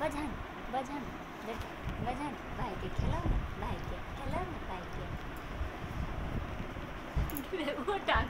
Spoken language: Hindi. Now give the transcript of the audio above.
बजान बजान बेटा भाई के खिलाओ भाई के खिलाओ भाई के वो टांग